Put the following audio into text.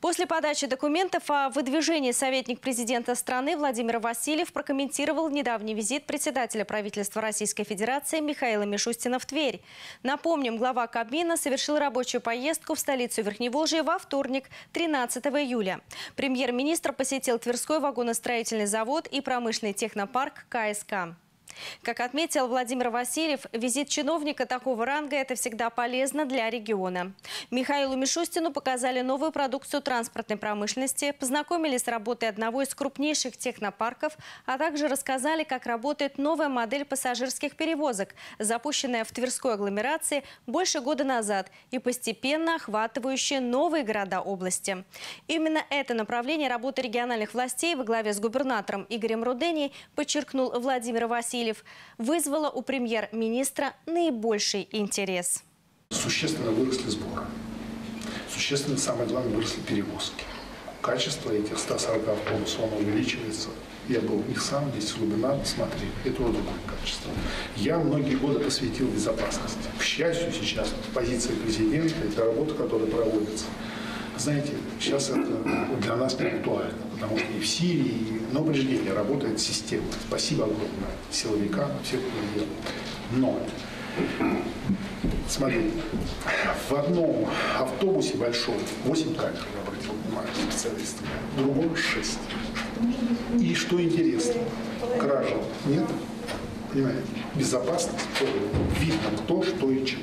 После подачи документов о выдвижении советник президента страны Владимир Васильев прокомментировал недавний визит председателя правительства Российской Федерации Михаила Мишустина в Тверь. Напомним, глава Кабмина совершил рабочую поездку в столицу Верхневолжья во вторник, 13 июля. Премьер-министр посетил Тверской вагоностроительный завод и промышленный технопарк КСК. Как отметил Владимир Васильев, визит чиновника такого ранга – это всегда полезно для региона. Михаилу Мишустину показали новую продукцию транспортной промышленности, познакомили с работой одного из крупнейших технопарков, а также рассказали, как работает новая модель пассажирских перевозок, запущенная в Тверской агломерации больше года назад и постепенно охватывающая новые города области. Именно это направление работы региональных властей во главе с губернатором Игорем Рудени подчеркнул Владимир Васильев Васильев вызвало у премьер-министра наибольший интерес. Существенно выросли сборы. Существенно, самое главное, выросли перевозки. Качество этих 140 автобусов оно увеличивается. Я был не сам, здесь глубина, смотри, это уже другое качество. Я многие годы посвятил безопасности. К счастью, сейчас позиция президента, это работа, которая проводится, знаете, сейчас это для нас не актуально, потому что и в Сирии, и на убеждение работает система. Спасибо огромное силовикам, всех, кто делает. Но, смотрите, в одном автобусе большом 8 камер, я обратил внимание специалисты, в другом 6. И что интересно, кражи нет, понимаете, безопасность, видно кто, что и чего.